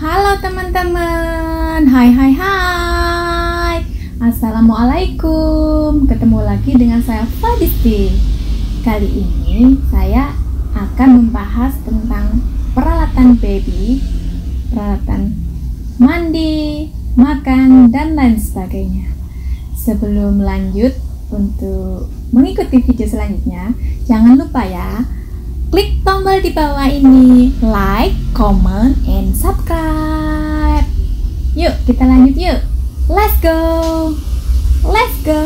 Halo teman-teman, hai hai hai. Assalamualaikum. Ketemu lagi dengan saya Fadisti. Kali ini saya akan membahas tentang peralatan baby Peralatan mandi, makan, dan lain sebagainya. Sebelum lanjut untuk mengikuti video selanjutnya Jangan lupa ya klik tombol di bawah ini like, comment, and subscribe yuk kita lanjut yuk let's go let's go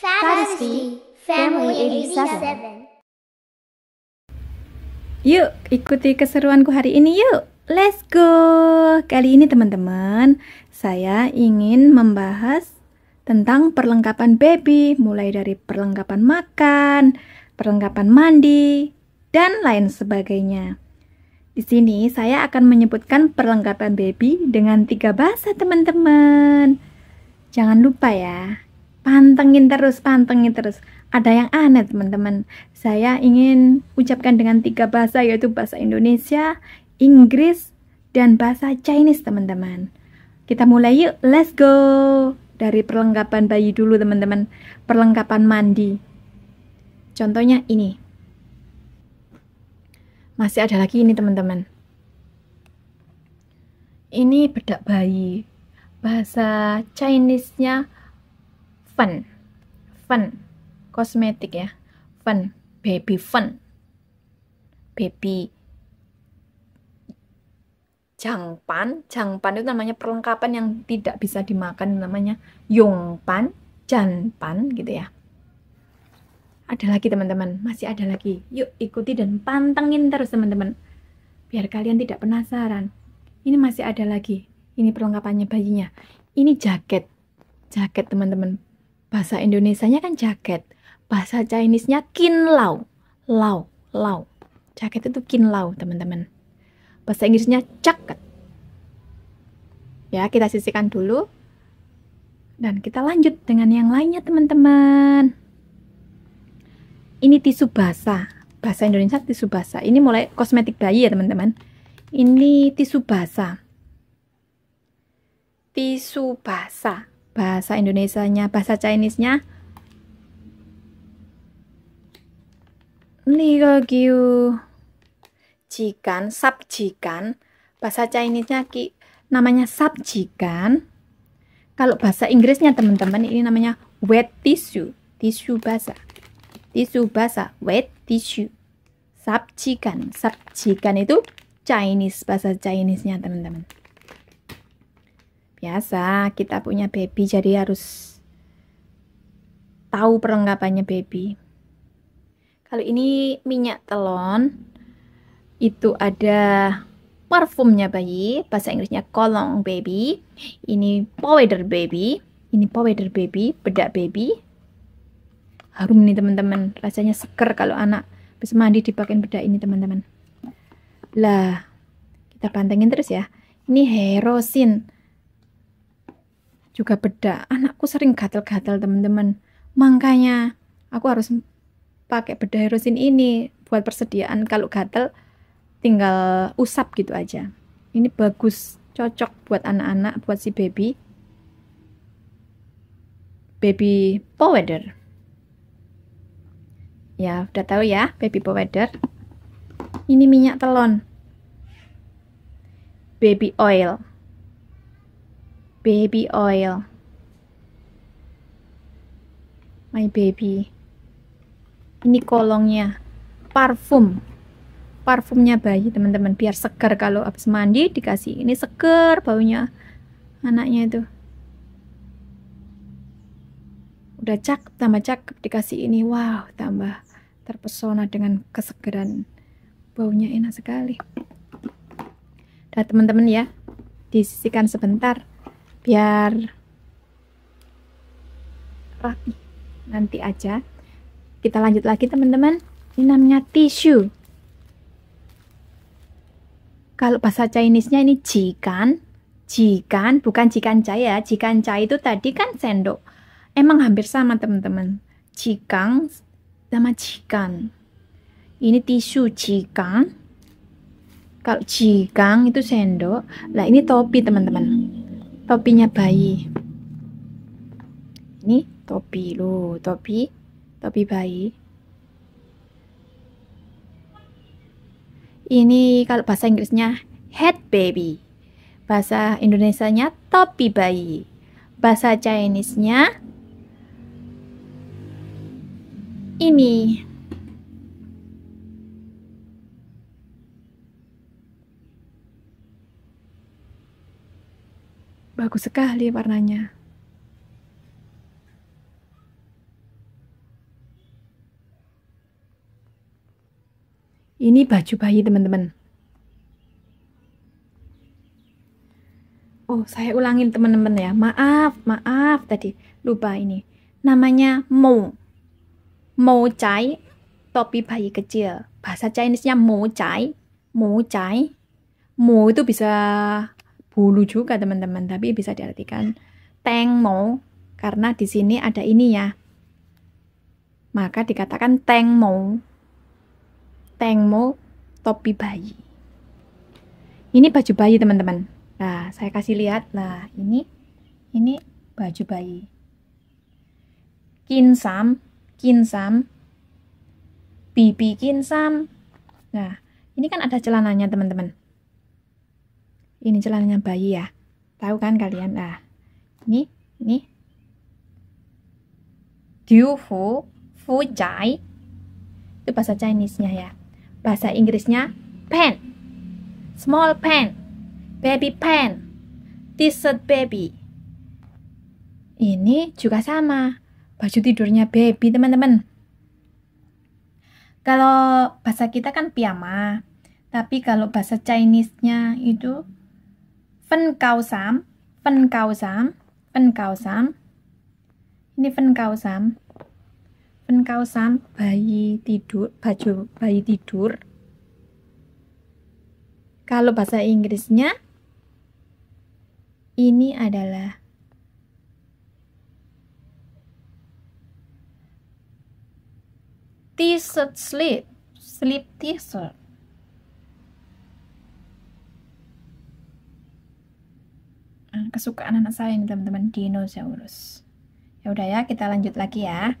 Fantasy Family 87. Yuk, ikuti keseruanku hari ini yuk. Let's go. Kali ini teman-teman, saya ingin membahas tentang perlengkapan baby, mulai dari perlengkapan makan, perlengkapan mandi, dan lain sebagainya. Di sini saya akan menyebutkan perlengkapan baby dengan tiga bahasa teman-teman. Jangan lupa ya, pantengin terus, pantengin terus. Ada yang aneh teman-teman. Saya ingin ucapkan dengan tiga bahasa yaitu bahasa Indonesia, Inggris, dan bahasa Chinese teman-teman. Kita mulai yuk, let's go! Dari perlengkapan bayi dulu teman-teman. Perlengkapan mandi. Contohnya ini. Masih ada lagi ini teman-teman. Ini bedak bayi. Bahasa Chinese-nya fun. Fun. Kosmetik ya. Fun. Baby fun. Baby jangpan jangpan itu namanya perlengkapan yang tidak bisa dimakan namanya yongpan janpan gitu ya. Ada lagi teman-teman. Masih ada lagi. Yuk ikuti dan pantengin terus teman-teman. Biar kalian tidak penasaran. Ini masih ada lagi. Ini perlengkapannya bayinya. Ini jaket. Jaket teman-teman. Bahasa Indonesia-nya kan jaket. Bahasa Chinese-nya kinlau lau lau jaket itu kinlau teman-teman bahasa Inggrisnya jacket. Ya, kita sisihkan dulu. Dan kita lanjut dengan yang lainnya, teman-teman. Ini tisu basah. Bahasa Indonesia tisu basah. Ini mulai kosmetik bayi ya, teman-teman. Ini tisu basah. Tisu basah. Bahasa Indonesianya, bahasa Chinese-nya Ligogiu jikan, sabjikan. Bahasa Chinese-nya ki namanya sabjikan. Kalau bahasa Inggrisnya teman-teman ini namanya wet tissue, tisu basah. Tisu basah, wet tissue. Sabjikan, sabjikan itu Chinese, bahasa Chinese-nya teman-teman. Biasa kita punya baby jadi harus tahu perlengkapannya baby. Kalau ini minyak telon, itu ada parfumnya bayi, bahasa Inggrisnya cologne baby. Ini powder baby, ini powder baby, bedak baby. Harum nih teman-teman, rasanya seger kalau anak bisa mandi dipakai bedak ini teman-teman. Lah, kita pantengin terus ya. Ini herosin. Juga bedak. Anakku sering gatal-gatal teman-teman. Makanya aku harus pakai bedak herosin ini buat persediaan kalau gatal tinggal usap gitu aja. Ini bagus cocok buat anak-anak buat si baby. Baby powder ya udah tahu ya baby powder ini minyak telon. Baby oil. Baby oil. My baby. Ini kolongnya. Parfum parfumnya bayi teman-teman. Biar segar kalau habis mandi dikasih ini segar baunya anaknya itu. Udah cakep tambah cakep dikasih ini. Wow tambah terpesona dengan kesegaran. Baunya enak sekali. Dan teman-teman ya. Disisikan sebentar biar rapi. Nanti aja. Kita lanjut lagi teman-teman. Ini namanya tisu kalau bahasa Chinese-nya ini jikan, jikan bukan jikan cai ya. Jikan cai itu tadi kan sendok. Emang hampir sama teman-teman. Jikang sama jikan. Ini tisu jikan. Kalau jikan itu sendok. Lah ini topi teman-teman. Topinya bayi. Ini topi lo, topi, topi bayi. Ini kalau bahasa Inggrisnya head baby. Bahasa Indonesianya topi bayi. Bahasa Chinese-nya ini. Bagus sekali warnanya. Ini baju bayi teman-teman. Oh, saya ulangin teman-teman ya. Maaf, maaf tadi lupa ini. Namanya Mo. Mo Chai, topi bayi kecil. Bahasa Chinese-nya Mo Chai. Mo Chai. Mo itu bisa bulu juga teman-teman, tapi bisa diartikan Teng Mo karena di sini ada ini ya. Maka dikatakan Teng Mo tengmo topi bayi. Ini baju bayi teman-teman. Nah, saya kasih lihat. Nah, ini ini baju bayi. Kinsam, kinsam, bibi kinsam. Nah, ini kan ada celananya teman-teman. Ini celananya bayi ya. Tahu kan kalian? Nah, ini, ini. Diu fu. Itu bahasa Chinese-nya ya bahasa Inggrisnya pen, small pen, baby pen, t-shirt baby. Ini juga sama, baju tidurnya baby teman-teman. Kalau bahasa kita kan piyama, tapi kalau bahasa Chinese-nya itu fen kau sam, fen kau sam, fen kau sam. Ini fen kau sam kaosan bayi tidur, baju bayi tidur. Kalau bahasa Inggrisnya ini adalah t-shirt sleep, sleep t-shirt. Ah, kesukaan anak saya ini teman-teman dinosaurus. Ya udah ya, kita lanjut lagi ya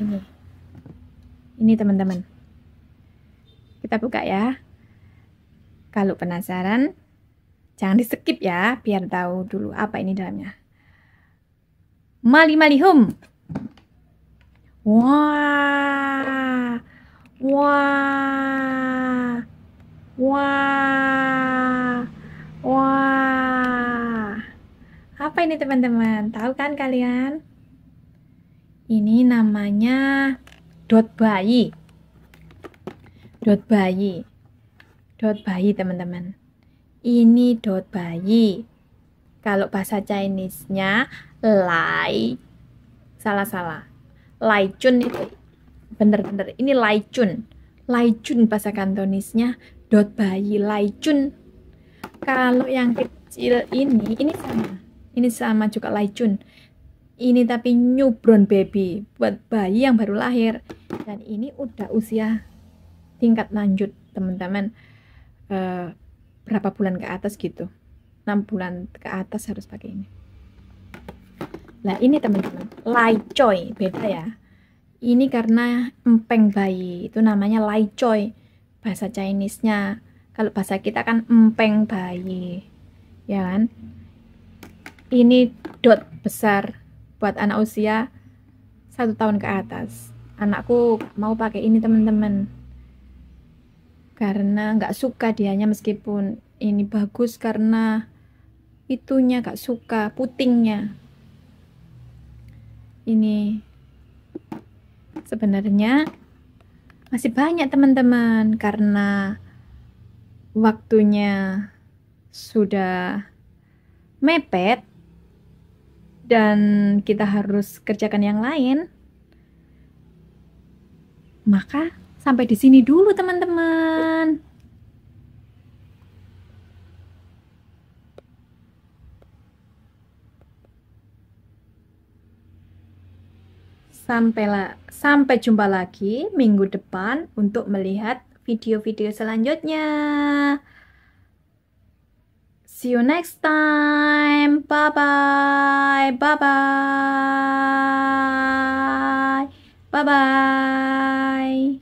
ini. Ini teman-teman. Kita buka ya. Kalau penasaran jangan di skip ya biar tahu dulu apa ini dalamnya. Mali mali hum wah. Wah. Wah. Wah. Apa ini teman-teman? Tahu kan kalian ini namanya dot bayi. Dot bayi. Dot bayi, teman-teman. Ini dot bayi. Kalau bahasa Chinese-nya lai salah-salah. Lai chun itu bener-bener ini lai chun. Lai chun bahasa Kantonisnya dot bayi lai chun. Kalau yang kecil ini ini sama. Ini sama juga lai chun ini tapi newborn baby buat bayi yang baru lahir. Dan ini udah usia tingkat lanjut teman-teman. Uh, berapa bulan ke atas gitu. 6 bulan ke atas harus pakai ini. Nah ini teman-teman. Lai choi beda ya. Ini karena empeng bayi. Itu namanya lai choi bahasa Chinese nya kalau bahasa kita kan empeng bayi. Ya kan? Ini dot besar buat anak usia satu tahun ke atas. Anakku mau pakai ini teman-teman. Karena nggak suka dianya meskipun ini bagus karena itunya nggak suka putingnya. Ini sebenarnya masih banyak teman-teman karena waktunya sudah mepet dan kita harus kerjakan yang lain, maka sampai di sini dulu teman-teman. Sampai, sampai jumpa lagi minggu depan untuk melihat video-video selanjutnya. See you next time. Bye bye. Bye bye. Bye bye.